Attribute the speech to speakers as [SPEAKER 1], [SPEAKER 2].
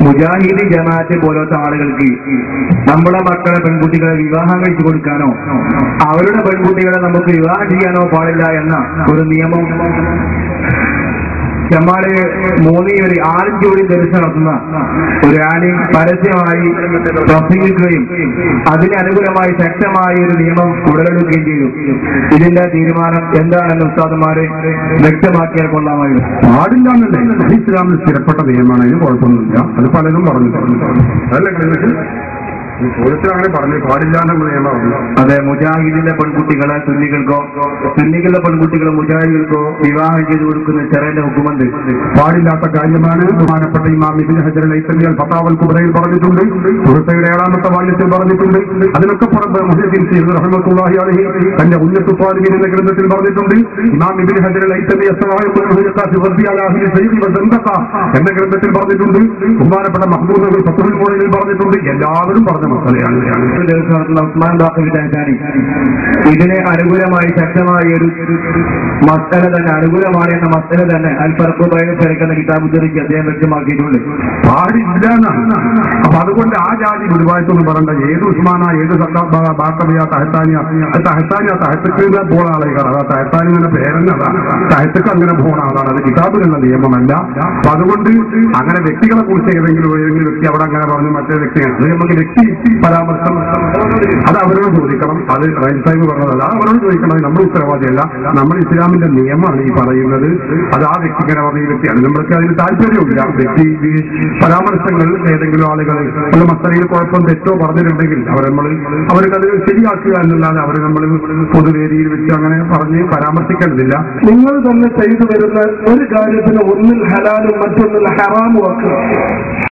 [SPEAKER 1] മുജാഹിദ് ജമാഅത്തെ പോലത്തെ ആളുകൾക്ക് നമ്മുടെ മക്കളെ പെൺകുട്ടികളെ വിവാഹം കഴിച്ചു കൊടുക്കാനോ അവരുടെ പെൺകുട്ടികളെ നമുക്ക് വിവാഹം ചെയ്യാനോ പാടില്ല എന്ന ഒരു നിയമം ജമാൽ മോദിയൊരു ആരും ജോലി ദർശനം നടത്തുന്ന ഒരു റാലി പരസ്യമായി പ്രസംഗിക്കുകയും അതിന് അനുകൂലമായി ശക്തമായ ഒരു നിയമം ഉടലെടുക്കുകയും ചെയ്തു. ഇതിന്റെ തീരുമാനം എന്താണെന്ന് ഉസ്താദന്മാരെ വ്യക്തമാക്കിയാൽ കൊള്ളാമായിരുന്നു.
[SPEAKER 2] പാടില്ല എന്നല്ലേ ഇസ്ലാമിൽ സ്ഥിരപ്പെട്ട നിയമമാണ് അതിന് കുഴപ്പമൊന്നുമില്ല. അത് പലരും പറഞ്ഞു. അതല്ലേ പോലീസിൽ അങ്ങനെ പറഞ്ഞു പാടില്ല
[SPEAKER 1] അതെ മുജാഹിദിന്റെ പെൺകുട്ടികളെ സുന്നികൾക്കോ സുന്നികളുടെ പെൺകുട്ടികളെ മുജാഹിദികൾക്കോ വിവാഹം ചെയ്തു കൊടുക്കുന്ന ചെറിയ ഹുക്കുമുണ്ട്.
[SPEAKER 2] പാടില്ലാത്ത കാര്യമാണ് ബഹുമാനപ്പെട്ട ഇമാം ഇബിൻ ഹജർ ലൈസമിയൽ ഫത്താവൽ കുബറയിൽ പറഞ്ഞിട്ടുണ്ട്. സുഹൃത്തയുടെ ഏഴാമത്തെ വാല്യത്തിൽ പറഞ്ഞിട്ടുണ്ട്. അതിനൊക്കെ പുറത്ത് മുഹദ്ദീൻ സീദ് റഹ്മത്തുള്ളാഹി അലൈഹി തന്റെ ഉന്നത്തു സ്വാലിമീൻ എന്ന ഗ്രന്ഥത്തിൽ പറഞ്ഞിട്ടുണ്ട്. ഇമാം ഇബിൻ ഹജർ ലൈസമി എന്ന ഗ്രന്ഥത്തിൽ പറഞ്ഞിട്ടുണ്ട്. ബഹുമാനപ്പെട്ട മഹ്മൂദ് ഫത്തുൽ മോളിൽ പറഞ്ഞിട്ടുണ്ട്. എല്ലാവരും പറഞ്ഞ
[SPEAKER 1] ഉസ്മാൻ ഇതിനെ അനുകൂലമായി ശക്തമായ ഒരു മസ്തല തന്നെ അനുകൂലമാണ് എന്ന മസ്തല തന്നെ അൽഫർക്കുബായി ചേർക്കുന്ന കിതാബ് ഉദ്ധരിച്ച് അദ്ദേഹം വ്യക്തമാക്കിയിട്ടുണ്ട്.
[SPEAKER 2] അപ്പൊ അതുകൊണ്ട് ആ ജാതി ഗുരുവായൂർത്തൊന്നും പറയണ്ട ഏത് ഉസ്മാന ഏത് ബാക്കബിയ തഹത്താനിയ തഹത്താനിയ തഹത്തക്ക് പോണ ആളുകൾ അതാ തഹത്താനി എന്ന പേരെന്നതാണ് തഹത്തക്ക് അങ്ങനെ പോണ ആളാണ്. അത് കിതാബിലുള്ള നിയമമല്ല. അപ്പൊ അതുകൊണ്ട് അങ്ങനെ വ്യക്തികളെ കുറിച്ച് ഏതെങ്കിലും ഏതെങ്കിലും വ്യക്തി അവിടെ അങ്ങനെ പറഞ്ഞു മറ്റേ വ്യക്തി അത് നമുക്ക് വ്യക്തി പരാമർശം. അത് അവരോട് ചോദിക്കണം. അത് റൈൻ സാഹിബ് പറഞ്ഞതല്ല. അവരോട് ചോദിക്കണം. നമ്മൾ ഉത്തരവാദിയല്ല നമ്മൾ ഇസ്ലാമിന്റെ നിയമമാണ് ഈ പറയുന്നത്. അത് ആ വ്യക്തി ഇങ്ങനെ പറഞ്ഞ വ്യക്തിയാണ് നമ്മൾക്ക് അതിന് താല്പര്യമില്ല. വ്യക്തി പരാമർശങ്ങൾ ഏതെങ്കിലും ആളുകൾ അല്ല മസ്തരയിൽ കുഴപ്പം തെറ്റോ പറഞ്ഞിട്ടുണ്ടെങ്കിൽ അവർ നമ്മൾ അവർക്ക് അത് ശരിയാക്കുക എന്നല്ലാതെ അവർ നമ്മൾ പൊതുവേദിയിൽ വെച്ച് അങ്ങനെ പറഞ്ഞ് പരാമർശിക്കേണ്ടതില്ല.
[SPEAKER 3] നിങ്ങൾ തന്നെ ചെയ്തു വരുന്ന ഒരു കാര്യത്തിന് ഒന്നിൽ ഹലാലും മറ്റൊന്നിൽ ഹറാമും ഒക്കെ